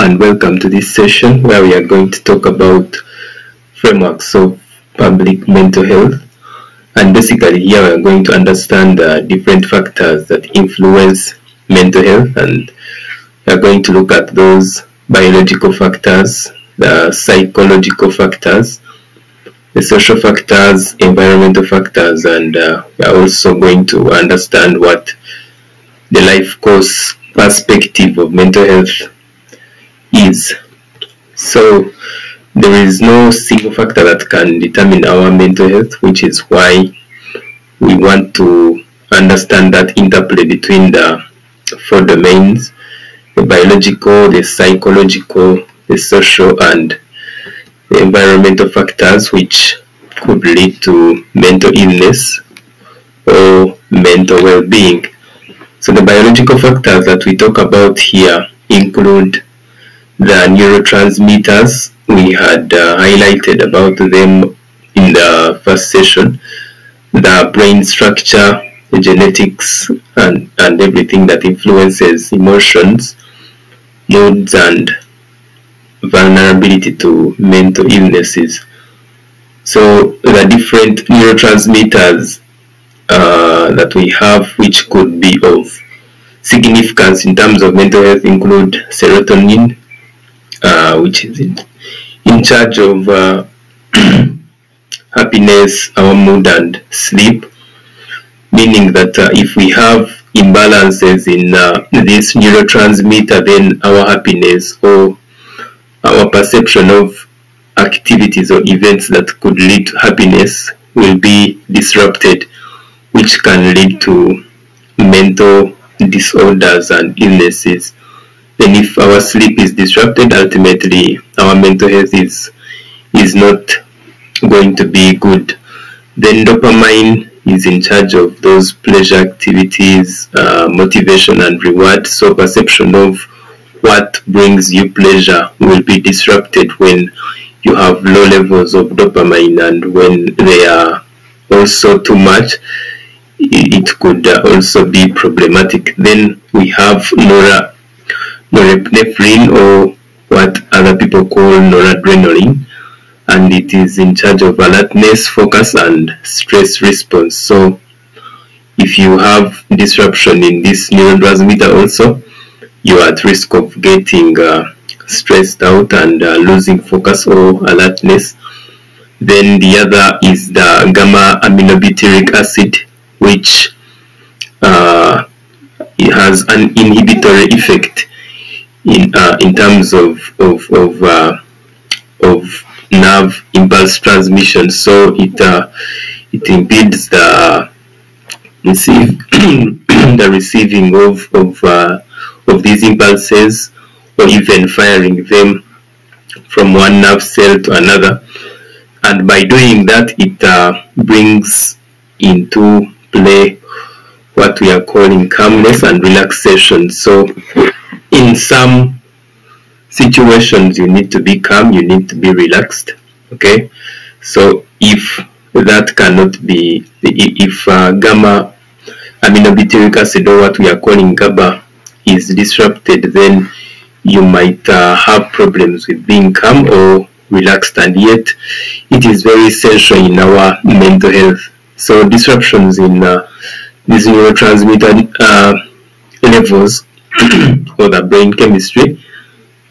and welcome to this session where we are going to talk about frameworks of public mental health. And basically here we are going to understand the different factors that influence mental health and we are going to look at those biological factors, the psychological factors, the social factors, environmental factors and uh, we are also going to understand what the life course perspective of mental health is. So there is no single factor that can determine our mental health, which is why we want to understand that interplay between the four domains the biological, the psychological, the social, and the environmental factors, which could lead to mental illness or mental well being. So, the biological factors that we talk about here include the neurotransmitters. We had uh, highlighted about them in the first session. The brain structure, the genetics, and, and everything that influences emotions, moods, and vulnerability to mental illnesses. So the different neurotransmitters uh, that we have, which could be of significance in terms of mental health, include serotonin, uh, which is in, in charge of uh, happiness, our mood, and sleep. Meaning that uh, if we have imbalances in uh, this neurotransmitter, then our happiness or our perception of activities or events that could lead to happiness will be disrupted, which can lead to mental disorders and illnesses then if our sleep is disrupted ultimately our mental health is is not going to be good. Then dopamine is in charge of those pleasure activities uh, motivation and reward. So perception of what brings you pleasure will be disrupted when you have low levels of dopamine and when they are also too much it could also be problematic. Then we have nora norepinephrine or what other people call noradrenaline and it is in charge of alertness, focus and stress response. So if you have disruption in this neurotransmitter also, you are at risk of getting uh, stressed out and uh, losing focus or alertness. Then the other is the gamma aminobutyric acid, which uh, it has an inhibitory effect in uh, in terms of of of, uh, of nerve impulse transmission. So it uh, it impedes the receive the receiving of of uh, of these impulses or even firing them from one nerve cell to another. And by doing that, it uh, brings into play what we are calling calmness and relaxation. So in some situations you need to be calm you need to be relaxed okay? So if that cannot be if uh, gamma aminobutyric acid or what we are calling GABA is disrupted then you might uh, have problems with being calm or relaxed and yet it is very essential in our mental health. So disruptions in uh, these neurotransmitter uh, levels or the brain chemistry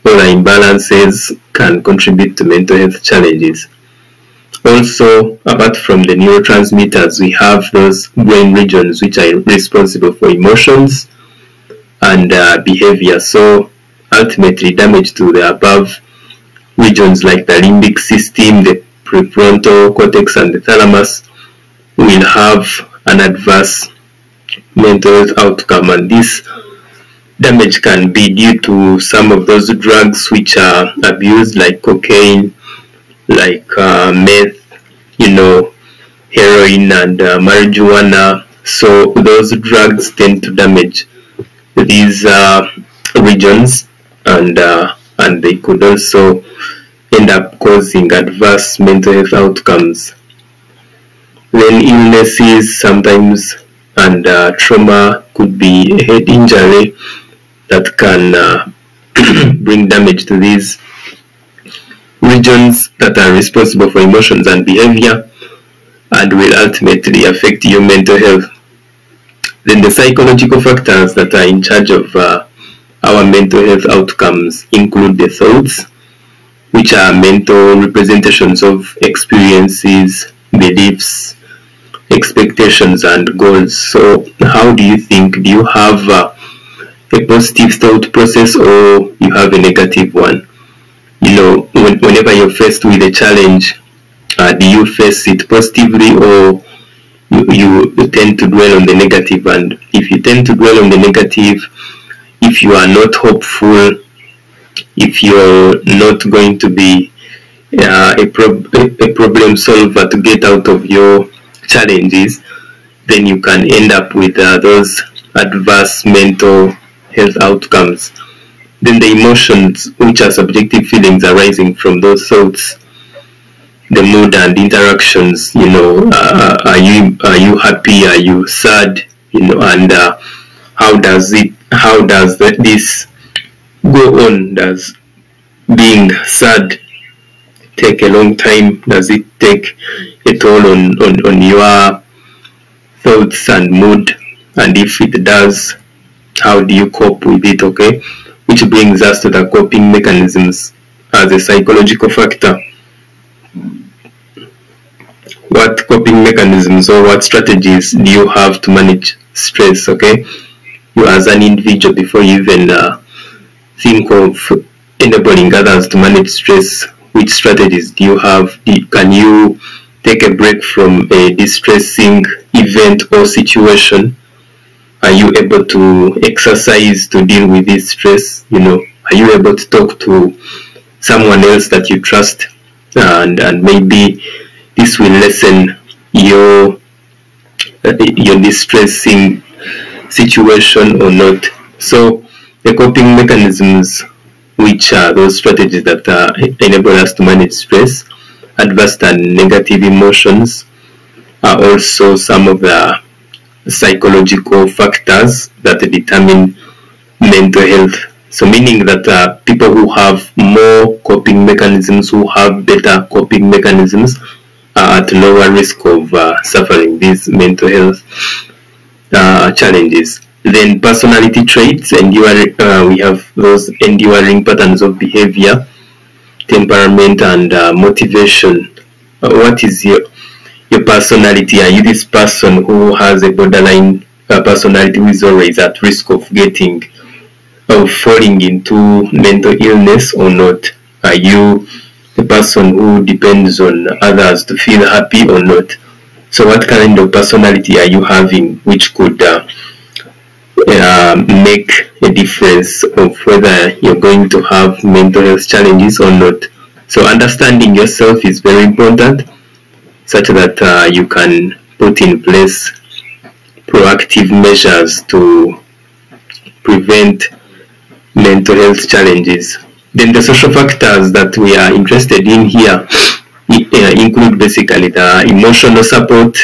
or the imbalances can contribute to mental health challenges. Also, apart from the neurotransmitters, we have those brain regions which are responsible for emotions and uh, behavior. So, ultimately, damage to the above regions like the limbic system, the prefrontal cortex, and the thalamus will have an adverse mental health outcome, and this damage can be due to some of those drugs which are abused like cocaine like uh, meth you know heroin and uh, marijuana. So those drugs tend to damage these uh, regions and uh, and they could also end up causing adverse mental health outcomes. Then illnesses sometimes and uh, trauma could be head injury that can uh, bring damage to these regions that are responsible for emotions and behavior and will ultimately affect your mental health. Then the psychological factors that are in charge of uh, our mental health outcomes include the thoughts, which are mental representations of experiences, beliefs, expectations, and goals. So, how do you think? Do you have uh, a positive thought process or you have a negative one? You know, when, whenever you're faced with a challenge, uh, do you face it positively or you, you tend to dwell on the negative? And if you tend to dwell on the negative, if you are not hopeful, if you're not going to be uh, a, prob- a problem solver to get out of your challenges, then you can end up with uh, those adverse mental health outcomes. Then the emotions, which are subjective feelings arising from those thoughts, the mood and interactions. You know, uh, are you are you happy? Are you sad? You know, and uh, how does it? How does that, this go on? Does being sad take a long time? Does it take a toll on, on, on your thoughts and mood? And if it does, how do you cope with it? Okay, which brings us to the coping mechanisms as a psychological factor. What coping mechanisms or what strategies do you have to manage stress? Okay, you as an individual before you even uh, think of enabling others to manage stress. Which strategies do you have? Can you take a break from a distressing event or situation? Are you able to exercise to deal with this stress? You know, are you able to talk to someone else that you trust and, and maybe this will lessen your uh, your distressing situation or not. So the coping mechanisms, which are those strategies that uh, enable us to manage stress, adverse and negative emotions, are also some of the psychological factors that determine mental health. So meaning that uh, people who have more coping mechanisms, who have better coping mechanisms, are at lower risk of uh, suffering these mental health uh, challenges. Then personality traits, and enduring, uh, we have those enduring patterns of behavior, temperament, and uh, motivation. Uh, what is your your personality? Are you this person who has a borderline uh, personality who is always at risk of getting of falling into mental illness or not? Are you the person who depends on others to feel happy or not? So, what kind of personality are you having, which could uh, uh, make a difference of whether you're going to have mental health challenges or not? So, understanding yourself is very important, such that uh, you can put in place proactive measures to prevent mental health challenges. Then the social factors that we are interested in here uh, include basically the emotional support,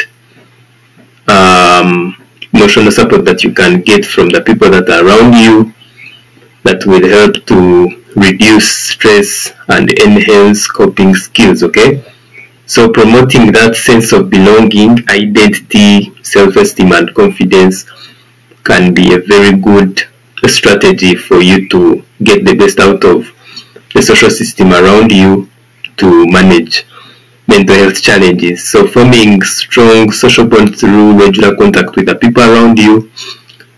um, emotional support that you can get from the people that are around you that will help to reduce stress and enhance coping skills, okay? So promoting that sense of belonging, identity, self-esteem and confidence can be a very good strategy for you to get the best out of the social system around you to manage mental health challenges. So forming strong social bonds through regular contact with the people around you,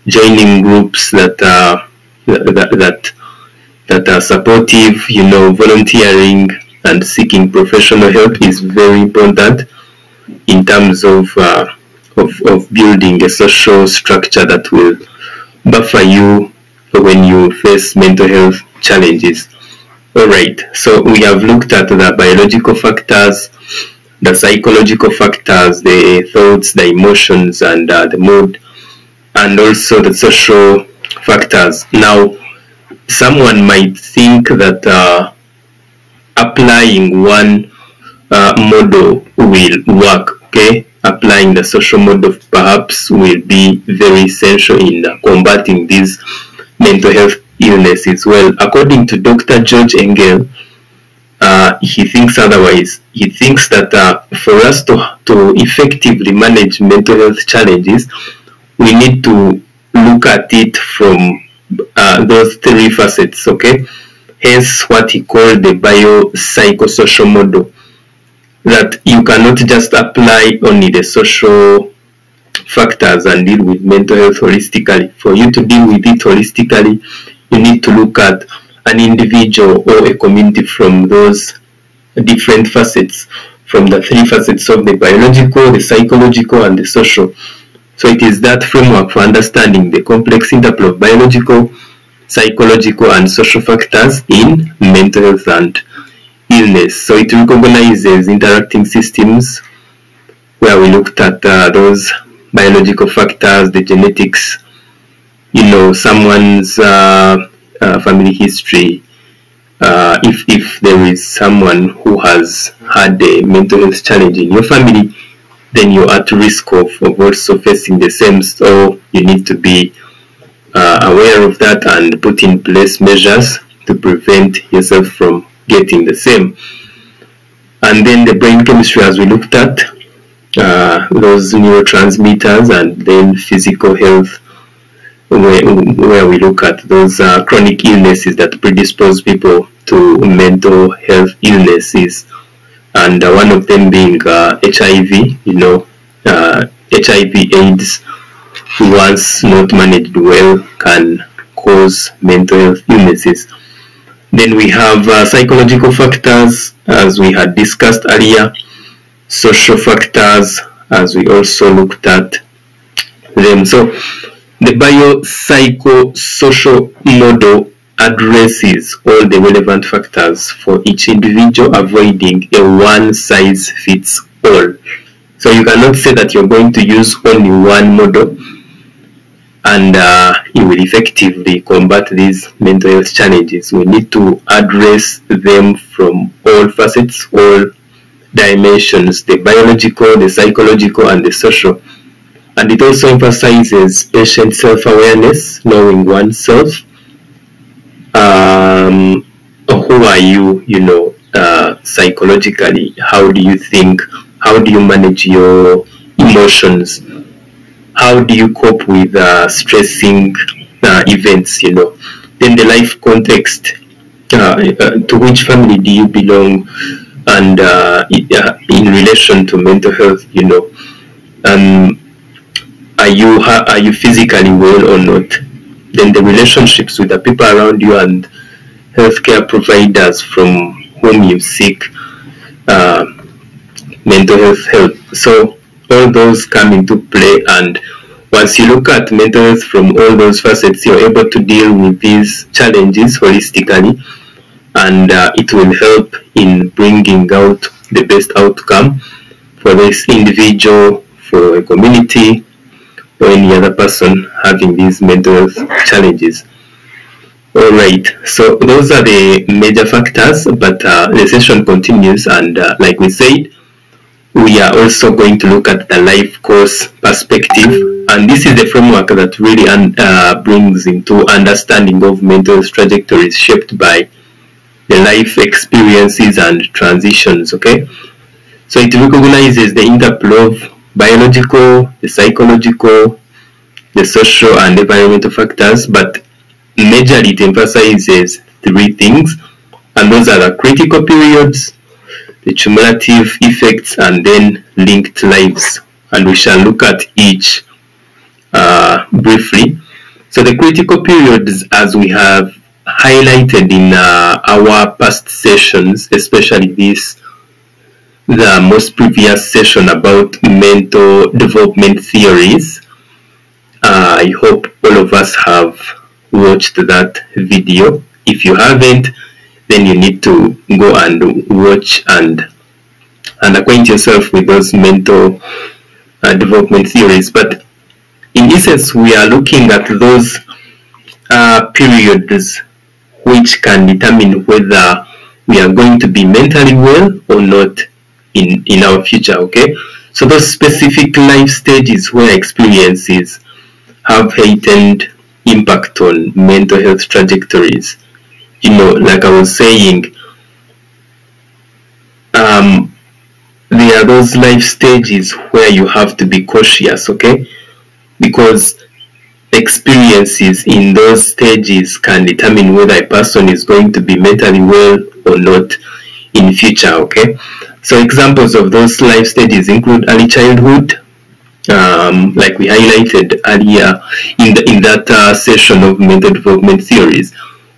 joining groups that are that that, that are supportive, you know, volunteering and seeking professional help is very important in terms of uh, of, of building a social structure that will buffer you when you face mental health challenges. Alright, so we have looked at the biological factors, the psychological factors, the thoughts, the emotions, and uh, the mood, and also the social factors. Now, someone might think that uh, applying one uh, model will work, okay? Applying the social model perhaps will be very essential in combating these mental health illnesses. Well, according to Dr. George Engel, uh, he thinks otherwise. He thinks that uh, for us to, to effectively manage mental health challenges, we need to look at it from uh, those three facets, okay? Hence what he called the biopsychosocial model. That you cannot just apply only the social factors and deal with mental health holistically. For you to deal with it holistically, you need to look at an individual or a community from those different facets, from the three facets of the biological, the psychological, and the social. So it is that framework for understanding the complex interplay of biological, psychological, and social factors in mental health and illness. So it recognizes interacting systems where we looked at uh, those biological factors, the genetics, you know, someone's uh, uh, family history, uh, if, if there is someone who has had a mental health challenge in your family, then you're at risk of, of also facing the same. So you need to be uh, aware of that and put in place measures to prevent yourself from getting the same. And then the brain chemistry, as we looked at, uh, those neurotransmitters, and then physical health where, where we look at those uh, chronic illnesses that predispose people to mental health illnesses, and uh, one of them being HIV, uh, you know, HIV uh, AIDS, once not managed well, can cause mental health illnesses. Then we have uh, psychological factors, as we had discussed earlier, social factors, as we also looked at them. So the biopsychosocial model addresses all the relevant factors for each individual, avoiding a one-size-fits-all. So you cannot say that you're going to use only one model and uh, you will effectively combat these mental health challenges. We need to address them from all facets, all dimensions, the biological, the psychological, and the social and it also emphasizes patient self-awareness, knowing oneself. Um, who are you, you know, uh, psychologically? How do you think? How do you manage your emotions? How do you cope with uh, stressing uh, events, you know? Then the life context, uh, uh, to which family do you belong? And uh, in relation to mental health, you know, um, are you are you physically well or not then the relationships with the people around you and healthcare providers from whom you seek uh, mental health help so all those come into play and once you look at mental health from all those facets you're able to deal with these challenges holistically and uh, it will help in bringing out the best outcome for this individual for a community or any other person having these mental health challenges. Alright, so those are the major factors, but uh, the session continues and uh, like we said, we are also going to look at the life course perspective and this is the framework that really uh, brings into understanding of mental trajectories shaped by the life experiences and transitions, okay? So it recognizes the interplay of biological, the psychological, the social and environmental factors, but majorly it emphasizes three things, and those are the critical periods, the cumulative effects, and then linked lives. And we shall look at each uh, briefly. So the critical periods, as we have highlighted in uh, our past sessions, especially this the most previous session about mental development theories. Uh, I hope all of us have watched that video. If you haven't, then you need to go and watch and and acquaint yourself with those mental uh, development theories. But in essence, we are looking at those uh, periods which can determine whether we are going to be mentally well or not in, in our future, okay? So those specific life stages where experiences have heightened impact on mental health trajectories. You know, like I was saying, um, there are those life stages where you have to be cautious, okay? Because experiences in those stages can determine whether a person is going to be mentally well or not in future okay so examples of those life stages include early childhood um, like we highlighted earlier in the in that uh, session of mental development theories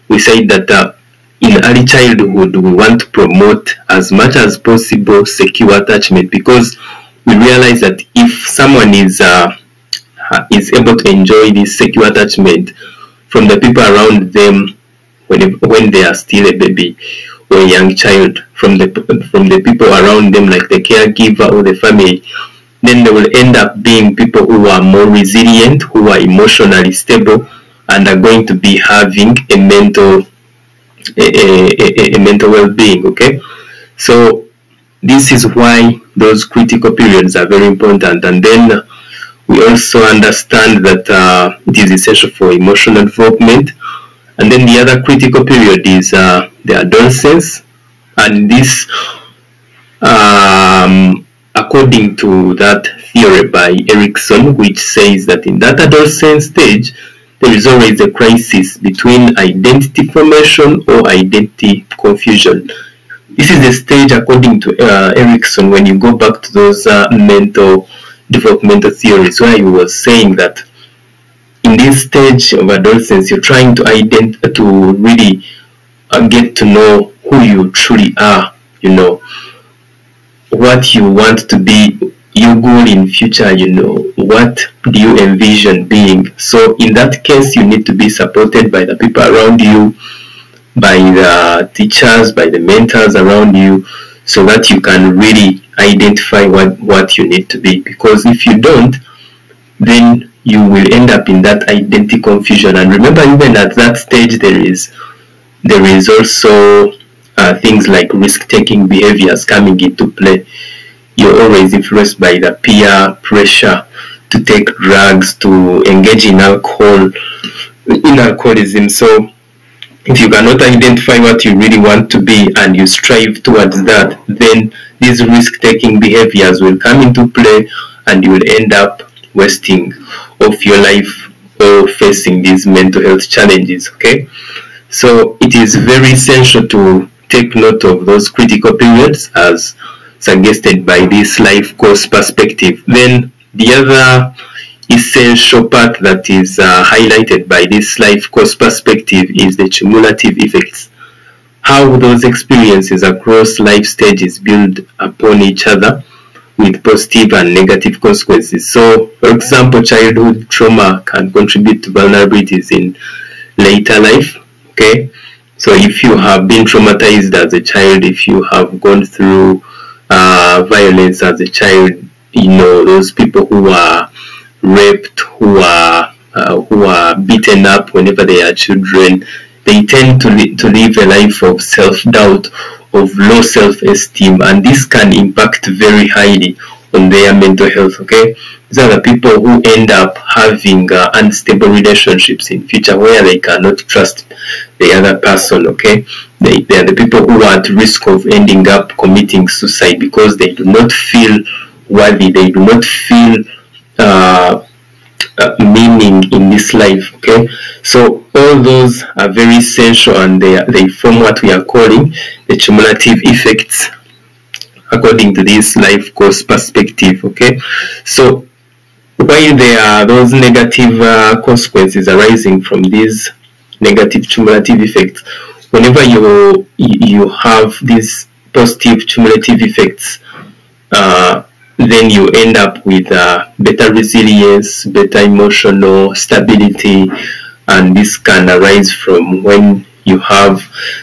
we said that uh, in early childhood we want to promote as much as possible secure attachment because we realize that if someone is uh, is able to enjoy this secure attachment from the people around them when, when they are still a baby or a young child from the from the people around them like the caregiver or the family then they will end up being people who are more resilient who are emotionally stable and are going to be having a mental a, a, a mental well-being okay so this is why those critical periods are very important and then we also understand that uh, it is essential for emotional development. And then the other critical period is uh, the adolescence. And this, um, according to that theory by Erikson, which says that in that adolescent stage, there is always a crisis between identity formation or identity confusion. This is the stage, according to uh, Erikson, when you go back to those uh, mental developmental theories where he was saying that in this stage of adolescence you're trying to ident- to really uh, get to know who you truly are you know what you want to be your goal in future you know what do you envision being so in that case you need to be supported by the people around you by the teachers by the mentors around you so that you can really identify what, what you need to be. Because if you don't, then you will end up in that identity confusion. And remember, even at that stage, there is there is also uh, things like risk-taking behaviors coming into play. You're always influenced by the peer pressure to take drugs, to engage in alcohol, in alcoholism. So if you cannot identify what you really want to be and you strive towards that, then these risk-taking behaviors will come into play and you will end up wasting of your life or facing these mental health challenges, okay? So it is very essential to take note of those critical periods as suggested by this life course perspective. Then the other essential part that is uh, highlighted by this life course perspective is the cumulative effects. How those experiences across life stages build upon each other with positive and negative consequences. So, for example, childhood trauma can contribute to vulnerabilities in later life. Okay, so if you have been traumatized as a child, if you have gone through uh, violence as a child, you know those people who are raped, who are uh, who are beaten up whenever they are children, they tend to li- to live a life of self doubt, of low self esteem, and this can impact very highly on their mental health. Okay, these are the people who end up having uh, unstable relationships in future where they cannot trust the other person. Okay, they, they are the people who are at risk of ending up committing suicide because they do not feel worthy. They do not feel uh, uh, meaning in this life okay so all those are very essential and they, they form what we are calling the cumulative effects according to this life course perspective okay so while there are those negative uh, consequences arising from these negative cumulative effects whenever you you have these positive cumulative effects uh, then you end up with uh, better resilience, better emotional stability, and this can arise from when you have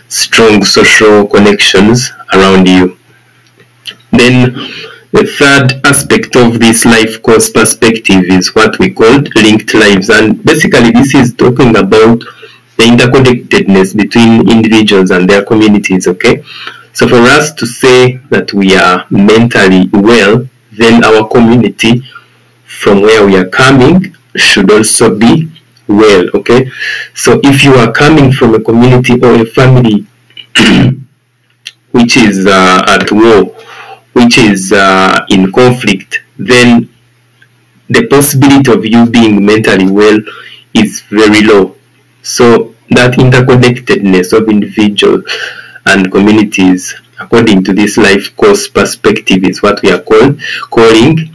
strong social connections around you. Then the third aspect of this life course perspective is what we call linked lives, and basically this is talking about the interconnectedness between individuals and their communities. Okay, so for us to say that we are mentally well then our community from where we are coming should also be well okay so if you are coming from a community or a family which is uh, at war which is uh, in conflict then the possibility of you being mentally well is very low so that interconnectedness of individuals and communities according to this life course perspective is what we are call, calling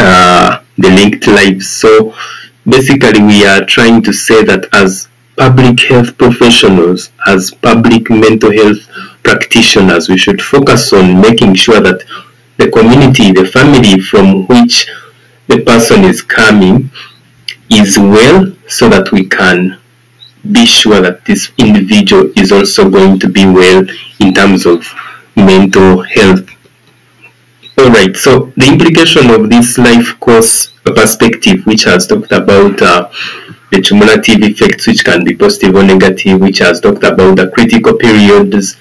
uh, the linked lives. So basically we are trying to say that as public health professionals, as public mental health practitioners, we should focus on making sure that the community, the family from which the person is coming is well so that we can be sure that this individual is also going to be well in terms of mental health. Alright, so the implication of this life course perspective, which has talked about uh, the cumulative effects, which can be positive or negative, which has talked about the critical periods,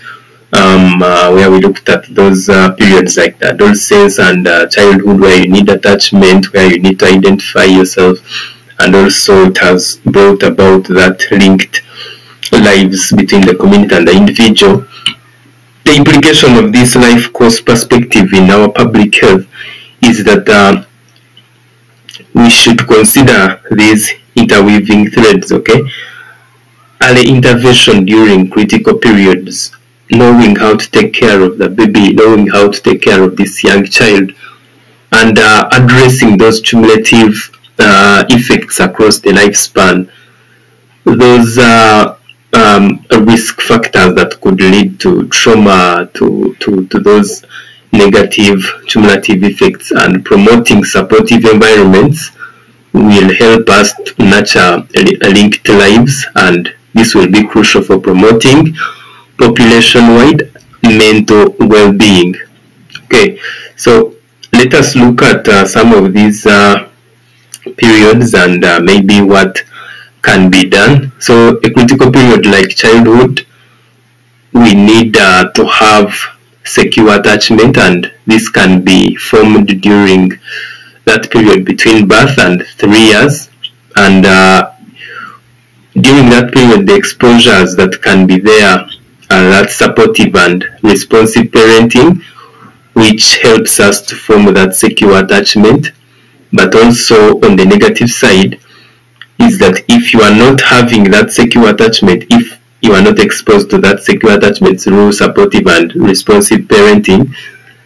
um, uh, where we looked at those uh, periods like the adolescence and uh, childhood, where you need attachment, where you need to identify yourself, and also it has brought about that linked lives between the community and the individual the implication of this life course perspective in our public health is that uh, we should consider these interweaving threads, okay? Early intervention during critical periods, knowing how to take care of the baby, knowing how to take care of this young child, and uh, addressing those cumulative uh, effects across the lifespan. Those uh, um, risk factors that could lead to trauma, to, to, to those negative cumulative effects, and promoting supportive environments will help us to nurture linked lives, and this will be crucial for promoting population-wide mental well-being. Okay, so let us look at uh, some of these uh, periods and uh, maybe what can be done. So a critical period like childhood, we need uh, to have secure attachment and this can be formed during that period between birth and three years and uh, during that period the exposures that can be there are that supportive and responsive parenting which helps us to form that secure attachment but also on the negative side is that if you are not having that secure attachment, if you are not exposed to that secure attachment through supportive and responsive parenting,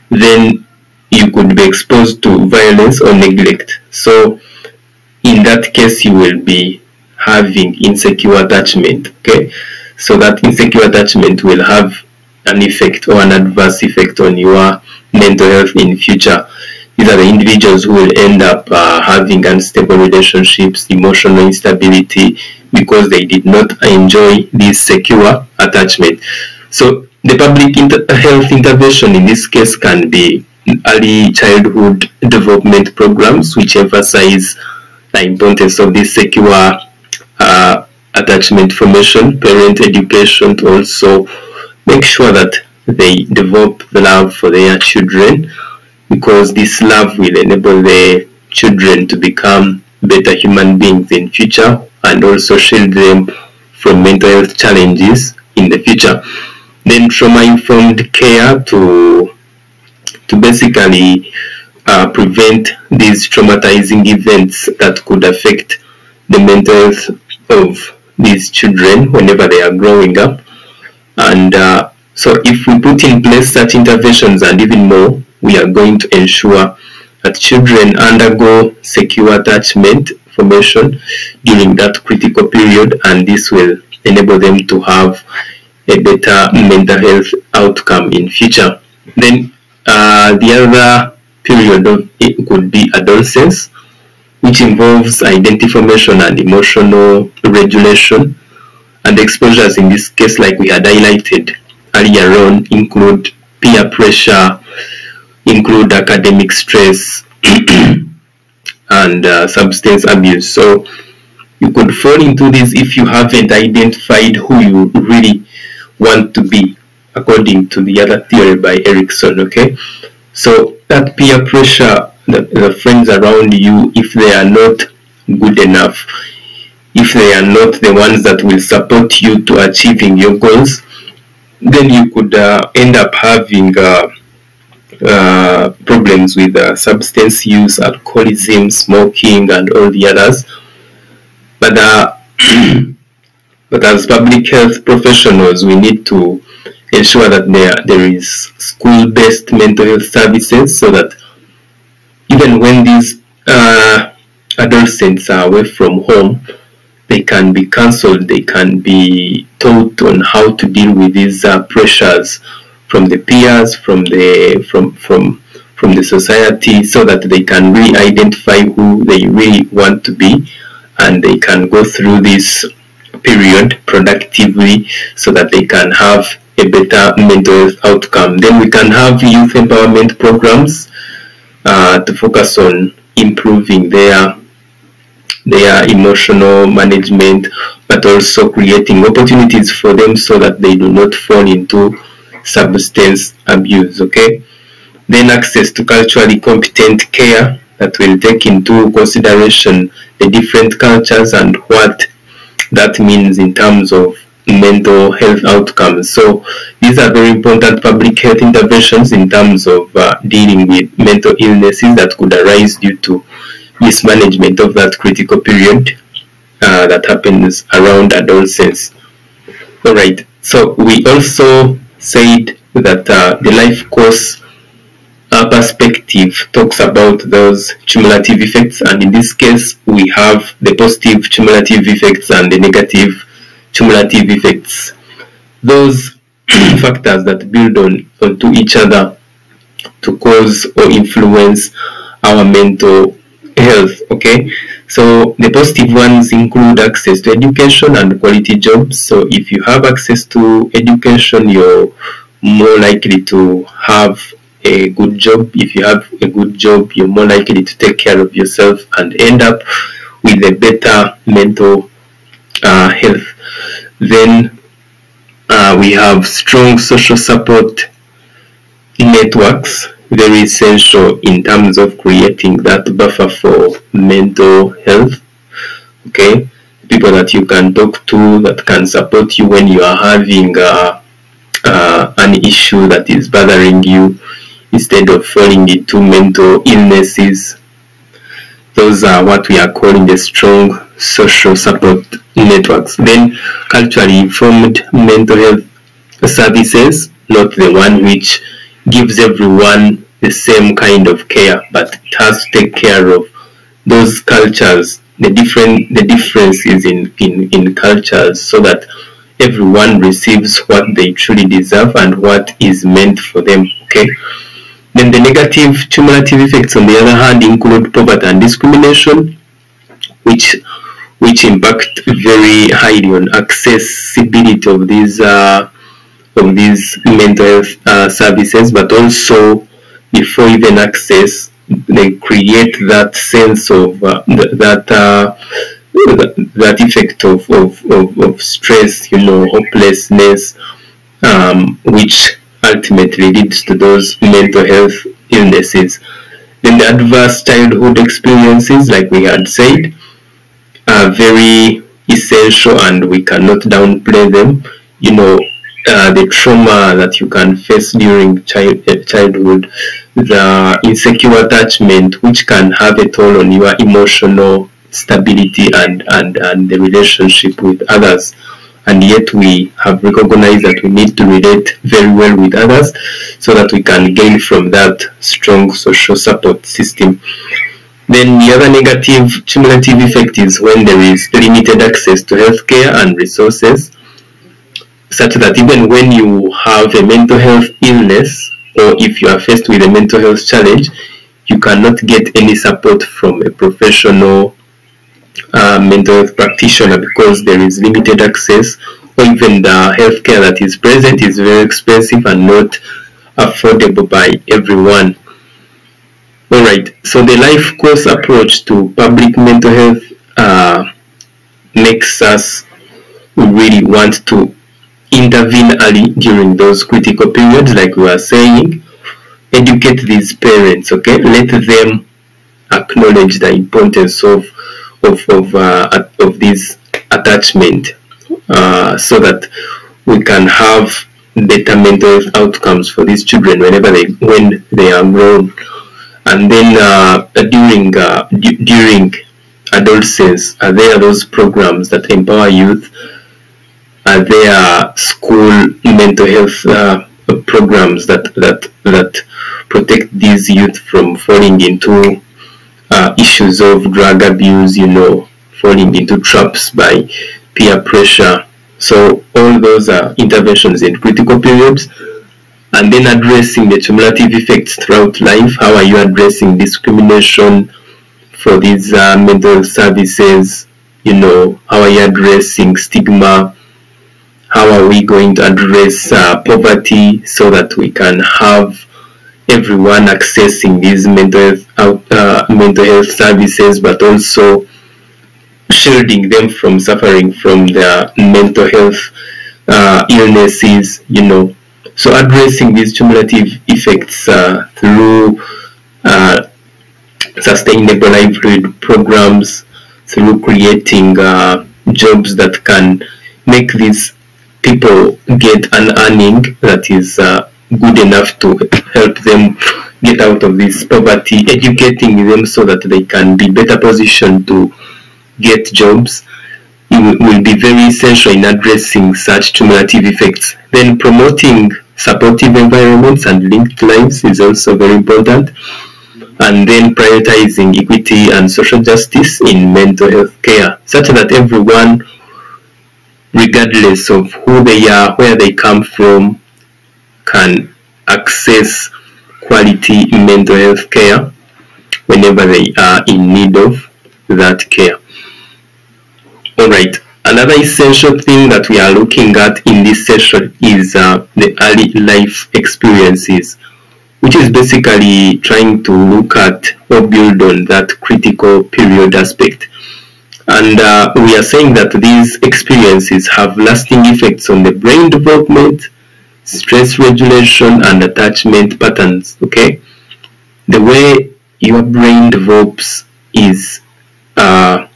then you could be exposed to violence or neglect. So in that case, you will be having insecure attachment. Okay, so that insecure attachment will have an effect or an adverse effect on your mental health in future. These are the individuals who will end up uh, having unstable relationships, emotional instability, because they did not enjoy this secure attachment. So the public inter health intervention in this case can be early childhood development programs which emphasize the importance of this secure uh, attachment formation, parent education to also make sure that they develop the love for their children because this love will enable the children to become better human beings in future and also shield them from mental health challenges in the future. Then trauma-informed care to to basically uh, prevent these traumatizing events that could affect the mental health of these children whenever they are growing up. And uh, so if we put in place such interventions and even more, we are going to ensure that children undergo secure attachment formation during that critical period and this will enable them to have a better mental health outcome in future. Then uh, the other period of it could be adolescence which involves identity formation and emotional regulation and exposures in this case like we had highlighted earlier on include peer pressure include academic stress and uh, substance abuse. So you could fall into this if you haven't identified who you really want to be, according to the other theory by Erikson. Okay, so that peer pressure, the, the friends around you, if they are not good enough, if they are not the ones that will support you to achieving your goals, then you could uh, end up having uh, uh, problems with uh, substance use, alcoholism, smoking, and all the others. But uh, but as public health professionals, we need to ensure that there there is school-based mental health services, so that even when these uh, adolescents are away from home, they can be counseled, they can be taught on how to deal with these uh, pressures from the peers, from the from from from the society, so that they can really identify who they really want to be, and they can go through this period productively, so that they can have a better mental outcome. Then we can have youth empowerment programs uh, to focus on improving their their emotional management, but also creating opportunities for them so that they do not fall into substance abuse. Okay, then access to culturally competent care that will take into consideration the different cultures and what that means in terms of mental health outcomes. So these are very important public health interventions in terms of uh, dealing with mental illnesses that could arise due to mismanagement of that critical period uh, that happens around adolescence. All right. So we also said that uh, the life course uh, perspective talks about those cumulative effects, and in this case, we have the positive cumulative effects and the negative cumulative effects. Those factors that build on onto each other to cause or influence our mental health okay so the positive ones include access to education and quality jobs. So if you have access to education you're more likely to have a good job. If you have a good job you're more likely to take care of yourself and end up with a better mental uh, health. Then uh, we have strong social support networks very essential in terms of creating that buffer for mental health. Okay, people that you can talk to that can support you when you are having uh, uh, an issue that is bothering you instead of falling into mental illnesses. Those are what we are calling the strong social support networks. Then, culturally informed mental health services, not the one which gives everyone the same kind of care, but it has to take care of those cultures, the different the differences in, in, in cultures so that everyone receives what they truly deserve and what is meant for them. Okay. Then the negative cumulative effects on the other hand include poverty and discrimination, which which impact very highly on accessibility of these uh, of these mental health uh, services, but also before even access, they create that sense of uh, that uh, that effect of, of, of, of, stress, you know, hopelessness, um, which ultimately leads to those mental health illnesses. Then the adverse childhood experiences, like we had said, are very essential and we cannot downplay them. You know, uh, the trauma that you can face during uh, childhood, the insecure attachment, which can have a toll on your emotional stability and, and, and the relationship with others. And yet we have recognized that we need to relate very well with others so that we can gain from that strong social support system. Then the other negative cumulative effect is when there is limited access to healthcare and resources such that even when you have a mental health illness or if you are faced with a mental health challenge, you cannot get any support from a professional uh, mental health practitioner because there is limited access or even the healthcare that is present is very expensive and not affordable by everyone. Alright, so the life course approach to public mental health uh, makes us really want to intervene early during those critical periods like we were saying. Educate these parents okay? Let them acknowledge the importance of of of, uh, of these attachment uh, so that we can have better mental outcomes for these children whenever they when they are grown. And then uh, during uh, during adolescence are there those programs that empower youth are there school mental health uh, programs that that that protect these youth from falling into uh, issues of drug abuse you know falling into traps by peer pressure so all those are interventions in critical periods and then addressing the cumulative effects throughout life. How are you addressing discrimination for these uh, mental services? You know, how are you addressing stigma? How are we going to address uh, poverty so that we can have everyone accessing these mental health, uh, mental health services, but also shielding them from suffering from their mental health uh, illnesses, you know. So addressing these cumulative effects uh, through uh, sustainable livelihood programs, through creating uh, jobs that can make these people get an earning that is uh, good enough to help them get out of this poverty, educating them so that they can be better positioned to get jobs will be very essential in addressing such cumulative effects. Then promoting supportive environments and linked lives is also very important. And then prioritizing equity and social justice in mental health care, such that everyone, regardless of who they are, where they come from, can access quality mental health care whenever they are in need of that care. Alright, another essential thing that we are looking at in this session is uh, the early life experiences, which is basically trying to look at or build on that critical period aspect. And uh, we are saying that these experiences have lasting effects on the brain development, stress regulation, and attachment patterns. Okay, the way your brain develops is uh,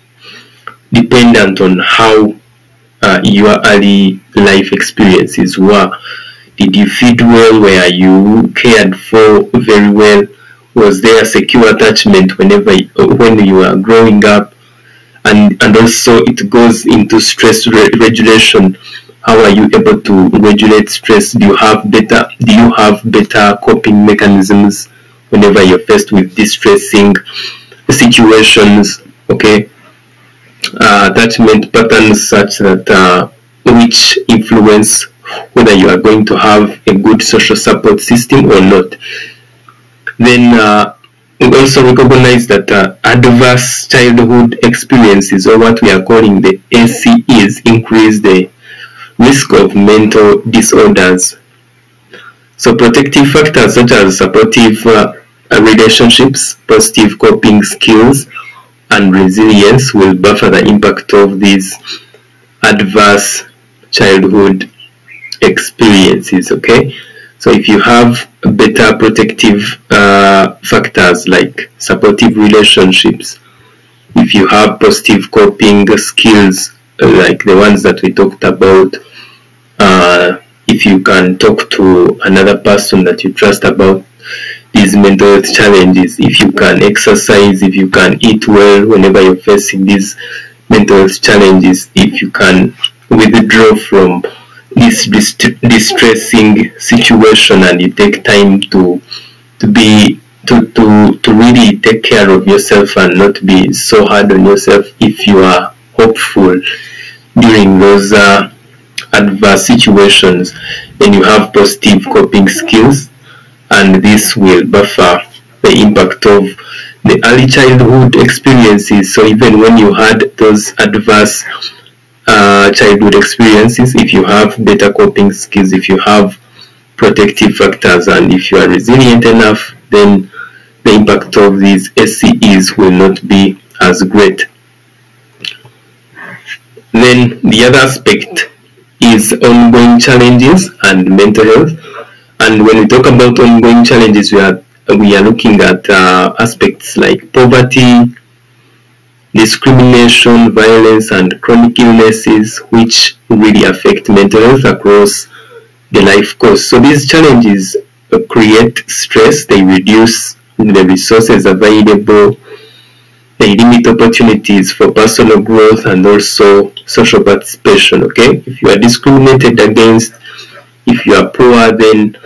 dependent on how uh, your early life experiences were. Did you feed well? Were you cared for very well? Was there a secure attachment whenever when you were growing up? And and also it goes into stress re regulation. How are you able to regulate stress? Do you have better do you have better coping mechanisms whenever you're faced with distressing situations? Okay uh, attachment patterns such that uh, which influence whether you are going to have a good social support system or not. Then uh, we also recognize that uh, adverse childhood experiences or what we are calling the ACEs increase the risk of mental disorders. So protective factors such as supportive uh, relationships, positive coping skills, and resilience will buffer the impact of these adverse childhood experiences okay so if you have better protective uh, factors like supportive relationships if you have positive coping skills like the ones that we talked about uh, if you can talk to another person that you trust about these mental health challenges if you can exercise if you can eat well whenever you're facing these mental health challenges if you can withdraw from this distressing situation and you take time to to be to, to to really take care of yourself and not be so hard on yourself if you are hopeful during those uh, adverse situations and you have positive coping skills and this will buffer the impact of the early childhood experiences. So even when you had those adverse uh, childhood experiences, if you have better coping skills, if you have protective factors, and if you are resilient enough, then the impact of these ACEs will not be as great. Then the other aspect is ongoing challenges and mental health. And when we talk about ongoing challenges, we are we are looking at uh, aspects like poverty, discrimination, violence, and chronic illnesses, which really affect mental health across the life course. So these challenges uh, create stress, they reduce the resources available, they limit opportunities for personal growth and also social participation. Okay, if you are discriminated against, if you are poor, then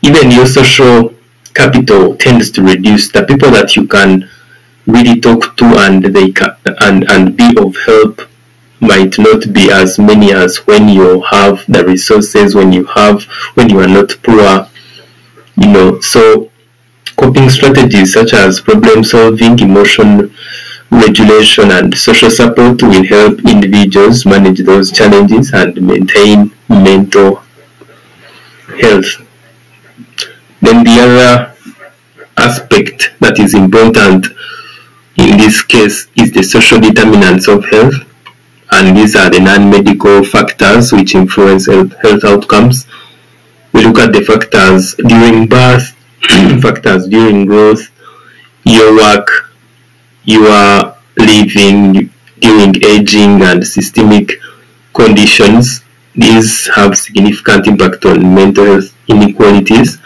even your social capital tends to reduce. The people that you can really talk to and they can and and be of help might not be as many as when you have the resources when you have when you are not poor you know. So coping strategies such as problem solving emotion regulation and social support will help individuals manage those challenges and maintain mental health. Then the other aspect that is important in this case is the social determinants of health and these are the non-medical factors which influence health, health outcomes. We look at the factors during birth, factors during growth, your work, your living during aging and systemic conditions. These have significant impact on mental health inequalities.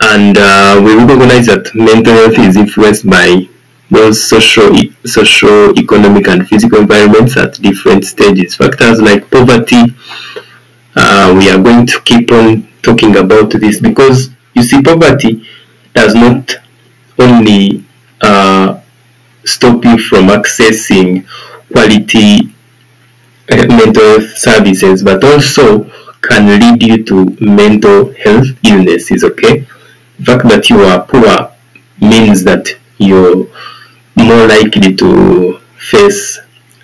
And uh, we recognize that mental health is influenced by those social, social, economic, and physical environments at different stages. Factors like poverty, uh, we are going to keep on talking about this because you see, poverty does not only uh, stop you from accessing quality uh, mental health services, but also can lead you to mental health illnesses. Okay, the fact that you are poor means that you're more likely to face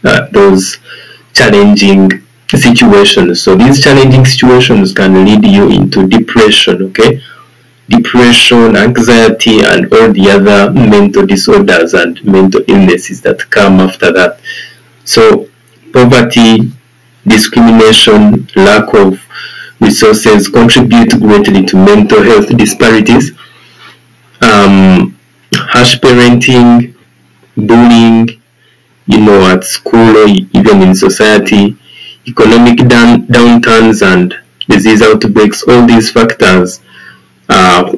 uh, those challenging situations. So these challenging situations can lead you into depression, okay? Depression, anxiety, and all the other mental disorders and mental illnesses that come after that. So poverty, discrimination, lack of resources contribute greatly to mental health disparities. Um, harsh parenting, bullying, you know, at school or even in society, economic down, downturns and disease outbreaks, all these factors are,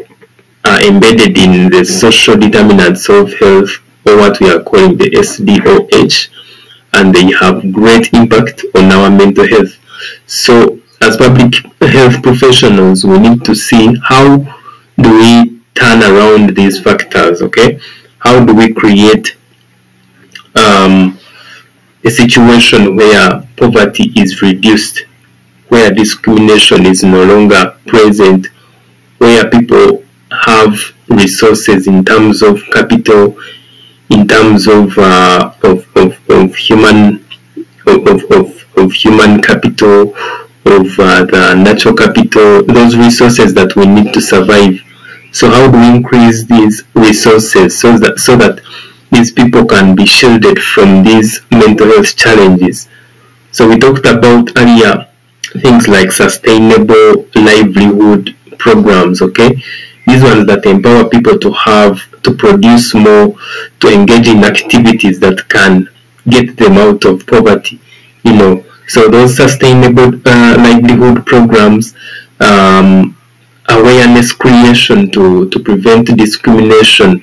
are embedded in the social determinants of health or what we are calling the SDOH and they have great impact on our mental health. So as public health professionals, we need to see how do we turn around these factors, okay? How do we create um, a situation where poverty is reduced, where discrimination is no longer present, where people have resources in terms of capital, in terms of uh, of, of, of human of, of, of human capital, of uh, the natural capital, those resources that we need to survive. So how do we increase these resources so that so that these people can be shielded from these mental health challenges. So we talked about earlier things like sustainable livelihood programs, okay? These ones that empower people to have, to produce more, to engage in activities that can get them out of poverty, you know. So those sustainable uh, livelihood programs, um, awareness creation to, to prevent discrimination,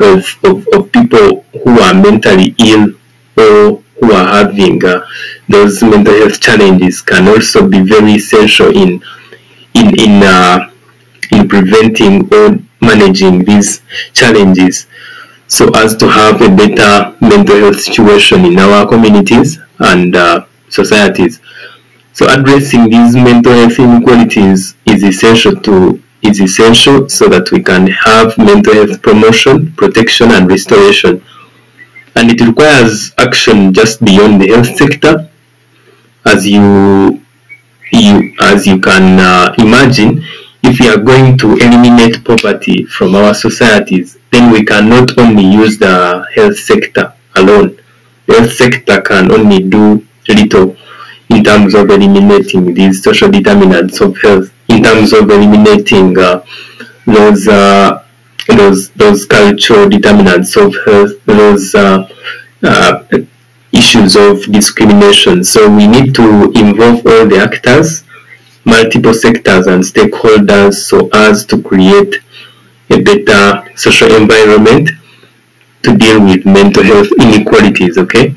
of, of, of people who are mentally ill or who are having uh, those mental health challenges can also be very essential in in in uh, in preventing or managing these challenges. So as to have a better mental health situation in our communities and uh, societies. So addressing these mental health inequalities is essential to is essential so that we can have mental health promotion, protection, and restoration. And it requires action just beyond the health sector, as you, you as you can uh, imagine. If we are going to eliminate poverty from our societies, then we cannot only use the health sector alone. The health sector can only do little in terms of eliminating these social determinants of health in terms of eliminating uh, those uh, those those cultural determinants of health, those uh, uh, issues of discrimination. So we need to involve all the actors, multiple sectors and stakeholders so as to create a better social environment to deal with mental health inequalities, okay?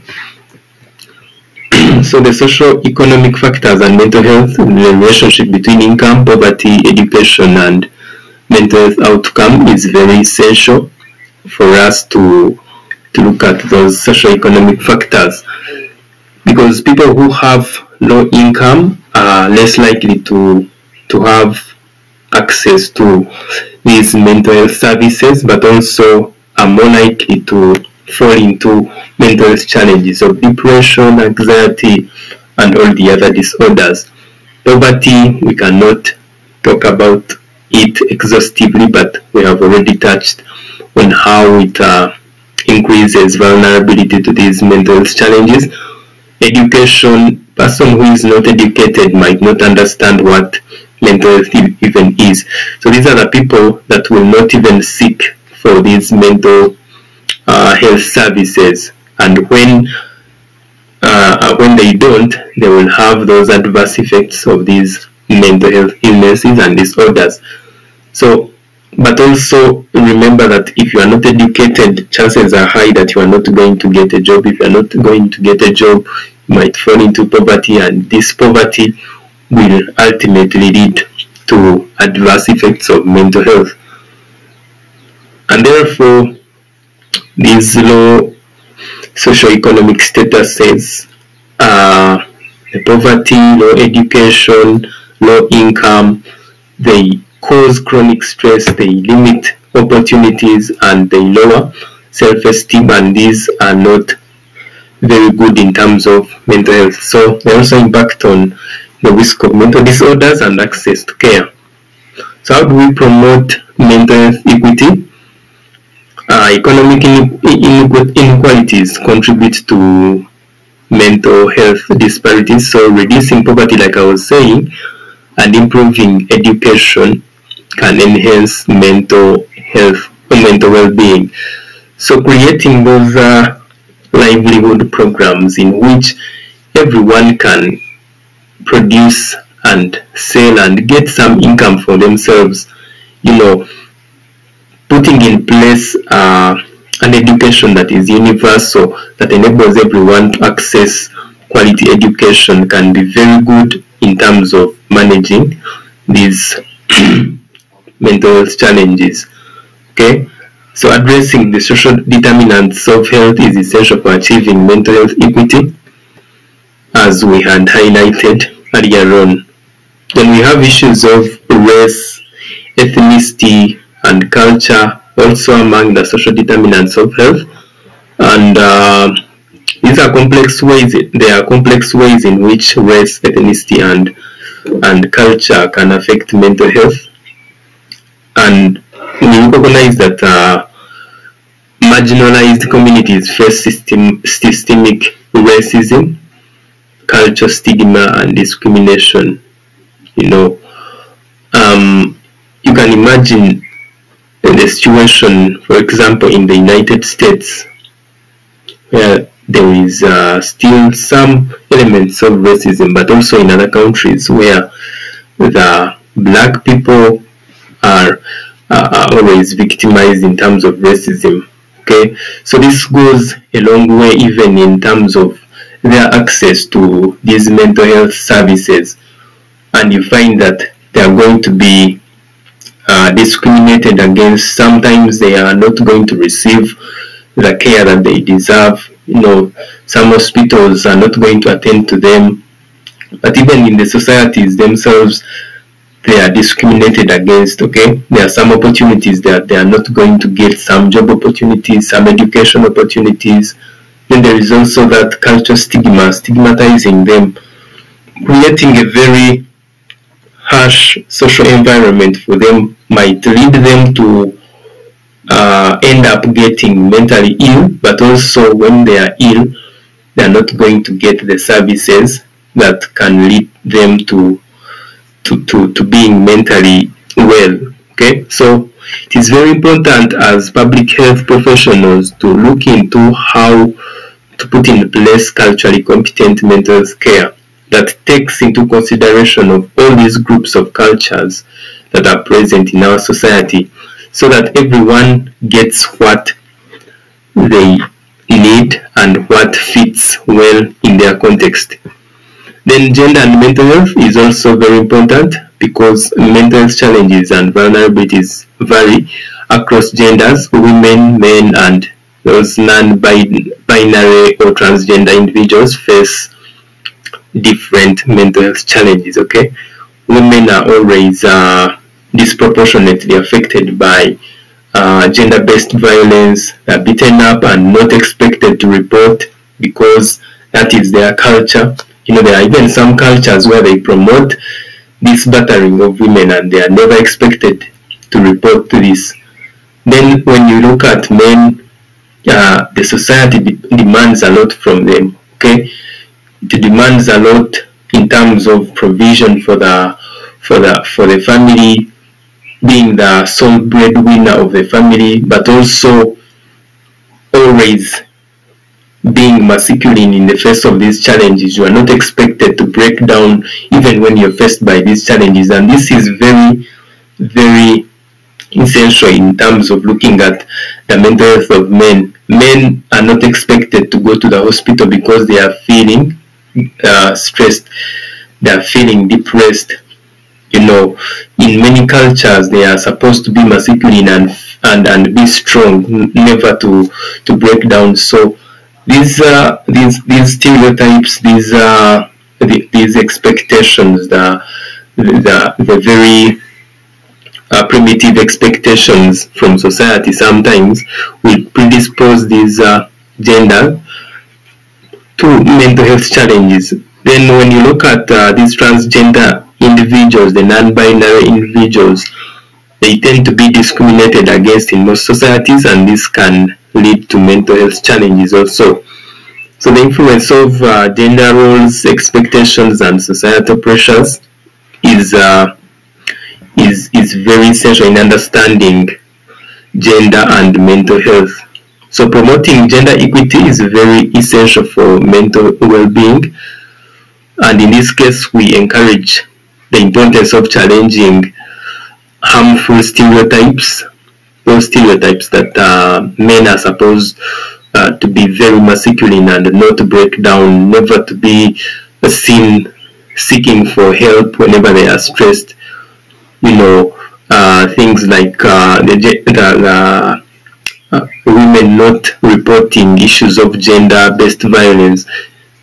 so the social economic factors and mental health, the relationship between income, poverty, education and mental health outcome is very essential for us to to look at those socio-economic factors. Because people who have low income are less likely to to have access to these mental health services but also are more likely to fall into mental challenges of depression, anxiety, and all the other disorders. Poverty, we cannot talk about it exhaustively, but we have already touched on how it uh, increases vulnerability to these mental challenges. Education, person who is not educated might not understand what mental health even is. So these are the people that will not even seek for these mental uh, health services. And when uh, when they don't, they will have those adverse effects of these mental health illnesses and disorders. So but also remember that if you are not educated, chances are high that you are not going to get a job. If you are not going to get a job, you might fall into poverty, and this poverty will ultimately lead to adverse effects of mental health. And therefore, these low socioeconomic statuses, uh, the poverty, low education, low income, they cause chronic stress, they limit opportunities and they lower self-esteem and these are not very good in terms of mental health. So they also impact on the risk of mental disorders and access to care. So how do we promote mental health equity? Uh, economic inequalities contribute to mental health disparities. So reducing poverty, like I was saying, and improving education can enhance mental health or mental well-being. So creating those uh, livelihood programs in which everyone can produce and sell and get some income for themselves, you know, putting in place uh, an education that is universal, that enables everyone to access quality education can be very good in terms of managing these mental health challenges. Okay, so addressing the social determinants of health is essential for achieving mental health equity, as we had highlighted earlier on. Then we have issues of race, ethnicity, and culture also among the social determinants of health. And uh, these are complex ways. There are complex ways in which race, ethnicity, and and culture can affect mental health and we recognize that uh, marginalized communities face system, systemic racism, culture stigma, and discrimination. You know, um, you can imagine the situation, for example, in the United States, where there is uh, still some elements of racism, but also in other countries where the black people are, uh, always victimized in terms of racism. Okay, so this goes a long way even in terms of their access to these mental health services, and you find that they are going to be discriminated against. Sometimes they are not going to receive the care that they deserve. You know, some hospitals are not going to attend to them. But even in the societies themselves, they are discriminated against okay there are some opportunities that they are not going to get some job opportunities some education opportunities then there is also that cultural stigma stigmatizing them creating a very harsh social environment for them might lead them to uh, end up getting mentally ill but also when they are ill they are not going to get the services that can lead them to to, to, to being mentally well. Okay, so it is very important as public health professionals to look into how to put in place culturally competent mental care that takes into consideration of all these groups of cultures that are present in our society so that everyone gets what they need and what fits well in their context. Then gender and mental health is also very important because mental health challenges and vulnerabilities vary across genders, women, men, and those non-binary or transgender individuals face different mental health challenges, okay? Women are always uh, disproportionately affected by uh, gender-based violence, they're beaten up and not expected to report because that is their culture. You know, there are even some cultures where they promote this battering of women and they are never expected to report to this. Then when you look at men, uh, the society de demands a lot from them, okay? It demands a lot in terms of provision for the for the for the family, being the sole breadwinner of the family, but also always being masculine in the face of these challenges. You are not expected to break down even when you're faced by these challenges. And this is very, very essential in terms of looking at the mental health of men. Men are not expected to go to the hospital because they are feeling uh, stressed, they are feeling depressed, you know, in many cultures they are supposed to be masculine and and and be strong, never to to break down. So these uh, these these stereotypes, these uh, these expectations, the the the very uh, primitive expectations from society sometimes will predispose these uh, gender to mental health challenges. Then when you look at uh, these transgender individuals, the non-binary individuals, they tend to be discriminated against in most societies and this can lead to mental health challenges also. So the influence of uh, gender roles, expectations and societal pressures is, uh, is, is very essential in understanding gender and mental health. So promoting gender equity is very essential for mental well-being and in this case we encourage the importance of challenging harmful stereotypes, those stereotypes that uh, men are supposed uh, to be very masculine and not to break down, never to be seen seeking for help whenever they are stressed. You know, uh, things like uh, the, the uh, women not reporting issues of gender-based violence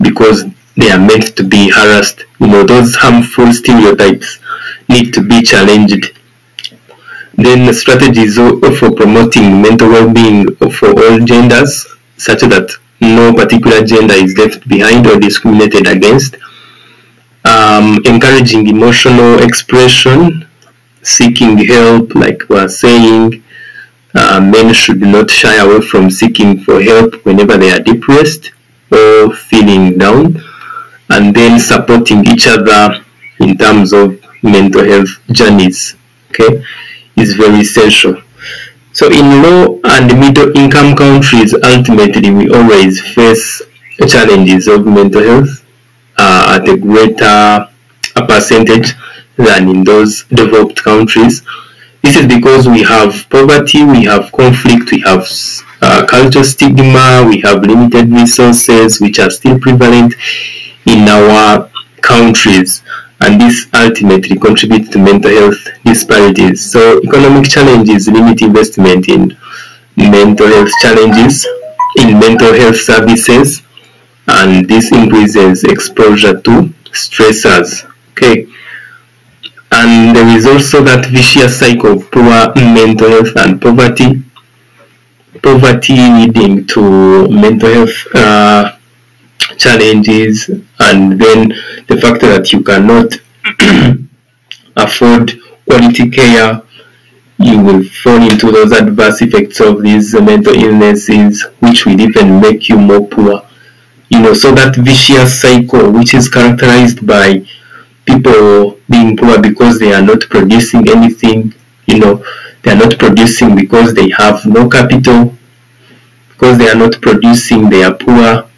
because they are meant to be harassed. You know, those harmful stereotypes need to be challenged. Then strategies for promoting mental well-being for all genders, such that no particular gender is left behind or discriminated against. Um, encouraging emotional expression, seeking help, like we are saying, uh, men should not shy away from seeking for help whenever they are depressed or feeling down and then supporting each other in terms of mental health journeys okay is very essential. So in low and middle income countries ultimately we always face challenges of mental health uh, at a greater a percentage than in those developed countries. This is because we have poverty we have conflict we have uh, cultural stigma we have limited resources which are still prevalent in our countries and this ultimately contributes to mental health disparities. So economic challenges limit investment in mental health challenges, in mental health services, and this increases exposure to stressors. Okay. And there is also that vicious cycle of poor mental health and poverty. Poverty leading to mental health uh, challenges and then the fact that you cannot afford quality care you will fall into those adverse effects of these mental illnesses which will even make you more poor. You know so that vicious cycle which is characterized by people being poor because they are not producing anything you know they are not producing because they have no capital because they are not producing they are poor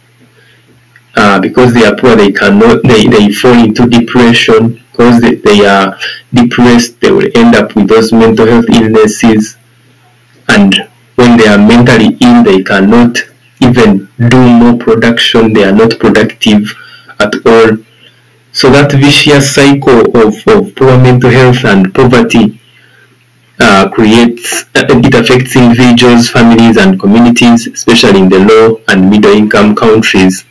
uh, because they are poor, they cannot, they, they fall into depression. Because they, they are depressed, they will end up with those mental health illnesses. And when they are mentally ill, they cannot even do more production, they are not productive at all. So that vicious cycle of, of poor mental health and poverty uh, creates, uh, it affects individuals, families, and communities, especially in the low and middle income countries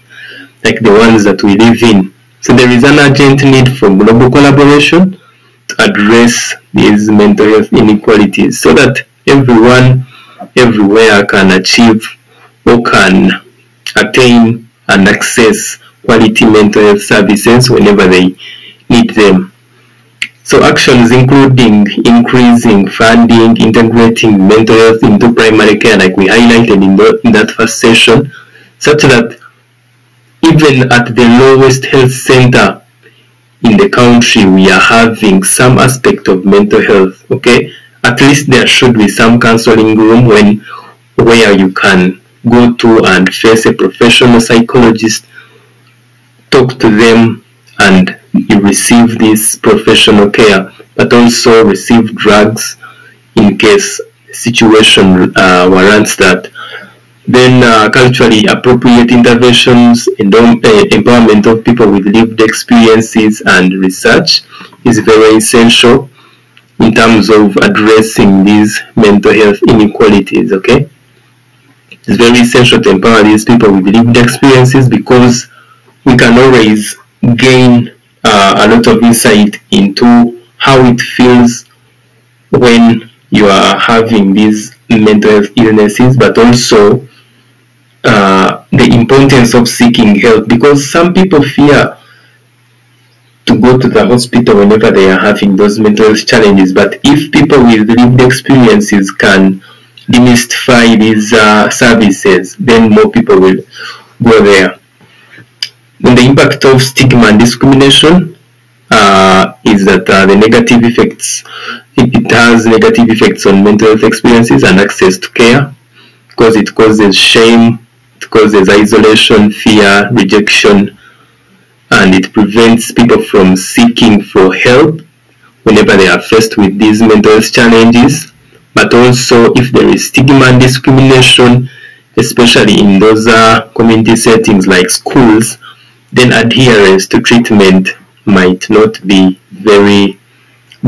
like the ones that we live in. So there is an urgent need for global collaboration to address these mental health inequalities so that everyone everywhere can achieve or can attain and access quality mental health services whenever they need them. So actions including increasing funding, integrating mental health into primary care like we highlighted in, the, in that first session, such that even at the lowest health center in the country we are having some aspect of mental health, okay? At least there should be some counseling room when where you can go to and face a professional psychologist, talk to them and you receive this professional care, but also receive drugs in case situation uh, warrants that. Then uh, culturally appropriate interventions and uh, empowerment of people with lived experiences and research is very essential in terms of addressing these mental health inequalities, okay? It's very essential to empower these people with lived experiences because we can always gain uh, a lot of insight into how it feels when you are having these mental health illnesses, but also uh, the importance of seeking help because some people fear to go to the hospital whenever they are having those mental health challenges. But if people with lived experiences can demystify these uh, services, then more people will go there. Then the impact of stigma and discrimination uh, is that uh, the negative effects, it, it, has negative effects on mental health experiences and access to care because it causes shame, it causes isolation, fear, rejection, and it prevents people from seeking for help whenever they are faced with these mental health challenges. But also if there is stigma and discrimination, especially in those uh, community settings like schools, then adherence to treatment might not be very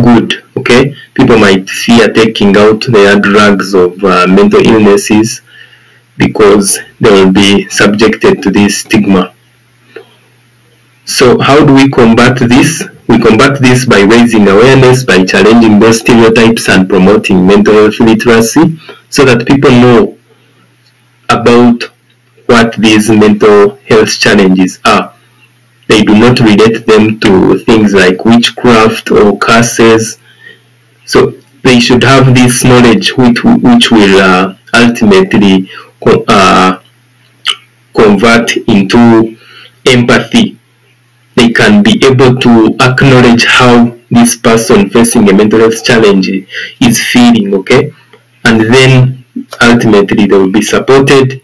good okay people might fear taking out their drugs of uh, mental illnesses because they will be subjected to this stigma so how do we combat this we combat this by raising awareness by challenging those stereotypes and promoting mental health literacy so that people know about what these mental health challenges are. They do not relate them to things like witchcraft or curses. So they should have this knowledge which, which will uh, ultimately uh, convert into empathy. They can be able to acknowledge how this person facing a mental health challenge is feeling, okay? And then ultimately they will be supported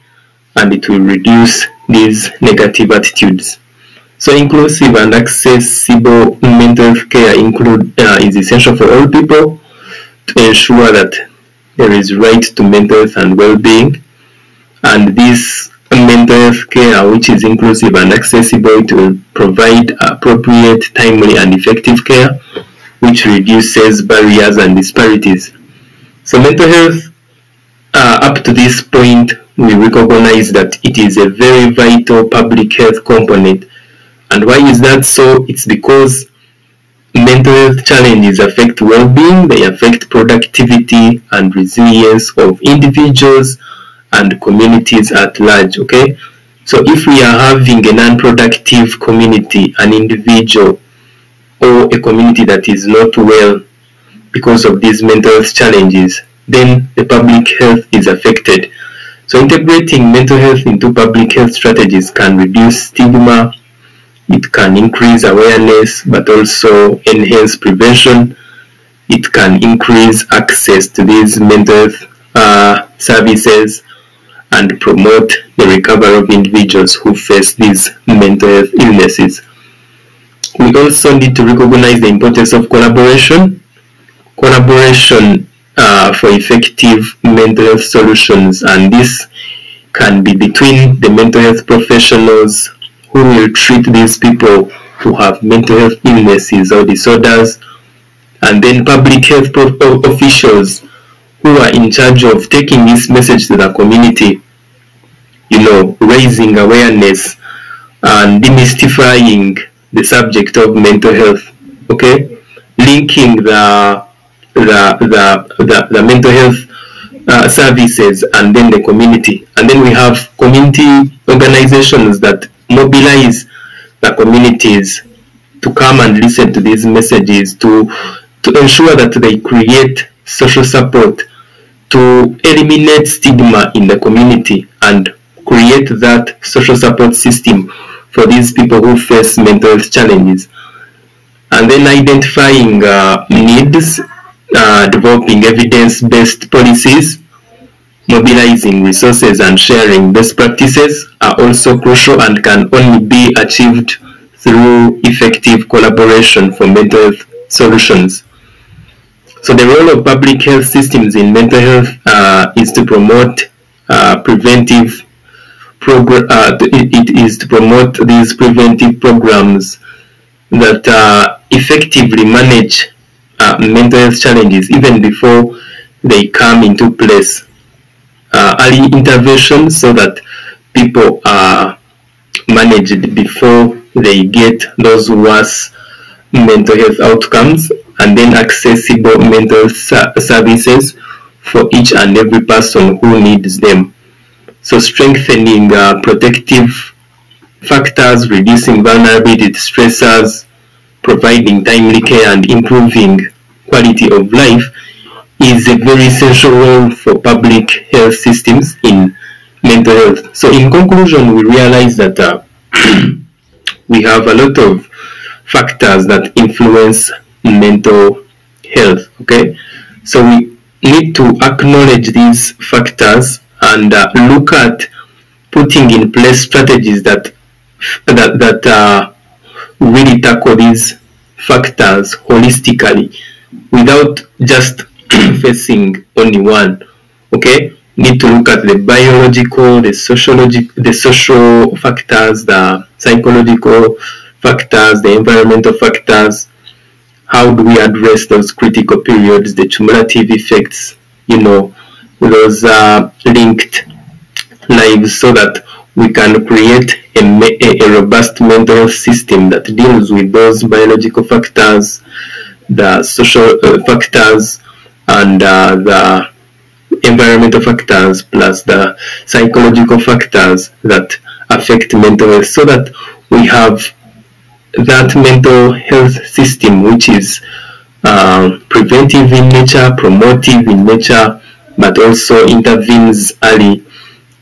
and it will reduce these negative attitudes. So inclusive and accessible mental health care include, uh, is essential for all people to ensure that there is right to mental health and well-being. And this mental health care, which is inclusive and accessible, to provide appropriate, timely, and effective care, which reduces barriers and disparities. So mental health, uh, up to this point, we recognize that it is a very vital public health component. And why is that so? It's because mental health challenges affect well-being, they affect productivity and resilience of individuals and communities at large, okay? So if we are having a non-productive community, an individual, or a community that is not well because of these mental health challenges, then the public health is affected. So integrating mental health into public health strategies can reduce stigma, it can increase awareness, but also enhance prevention. It can increase access to these mental health uh, services, and promote the recovery of individuals who face these mental health illnesses. We also need to recognize the importance of collaboration. Collaboration uh, for effective mental health solutions and this can be between the mental health professionals who will treat these people who have mental health illnesses or disorders and then public health officials who are in charge of taking this message to the community you know raising awareness and demystifying the subject of mental health okay? Linking the the the, the, the mental health uh, services and then the community. And then we have community organizations that mobilize the communities to come and listen to these messages to to ensure that they create social support to eliminate stigma in the community and create that social support system for these people who face mental health challenges and then identifying uh, needs uh, developing evidence-based policies mobilizing resources and sharing best practices are also crucial and can only be achieved through effective collaboration for mental health solutions. So the role of public health systems in mental health uh, is to promote uh, preventive it, it is to promote these preventive programs that uh, effectively manage uh, mental health challenges even before they come into place uh, early intervention so that people are managed before they get those worse mental health outcomes and then accessible mental services for each and every person who needs them. So strengthening uh, protective factors, reducing vulnerability stressors, providing timely care and improving quality of life is a very essential role for public health systems in mental health. So in conclusion, we realize that uh, we have a lot of factors that influence mental health, okay? So we need to acknowledge these factors and uh, look at putting in place strategies that that, that uh, really tackle these factors holistically without just facing only one. Okay, need to look at the biological, the sociological, the social factors, the psychological factors, the environmental factors. How do we address those critical periods, the cumulative effects, you know, those uh, linked lives so that we can create a, a, robust mental system that deals with those biological factors, the social uh, factors, and uh, the environmental factors plus the psychological factors that affect mental health. So that we have that mental health system which is uh, preventive in nature, promotive in nature, but also intervenes early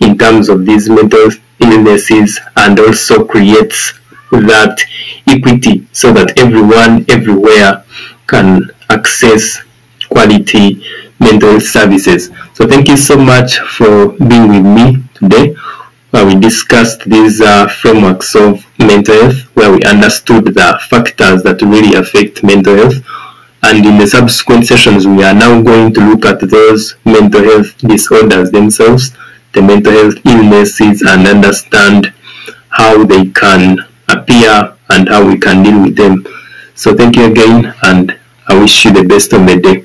in terms of these mental illnesses and also creates that equity so that everyone everywhere can access quality mental services. So thank you so much for being with me today where we discussed these uh, frameworks of mental health where we understood the factors that really affect mental health and in the subsequent sessions we are now going to look at those mental health disorders themselves the mental health illnesses and understand how they can appear and how we can deal with them. So thank you again and I wish you the best of the day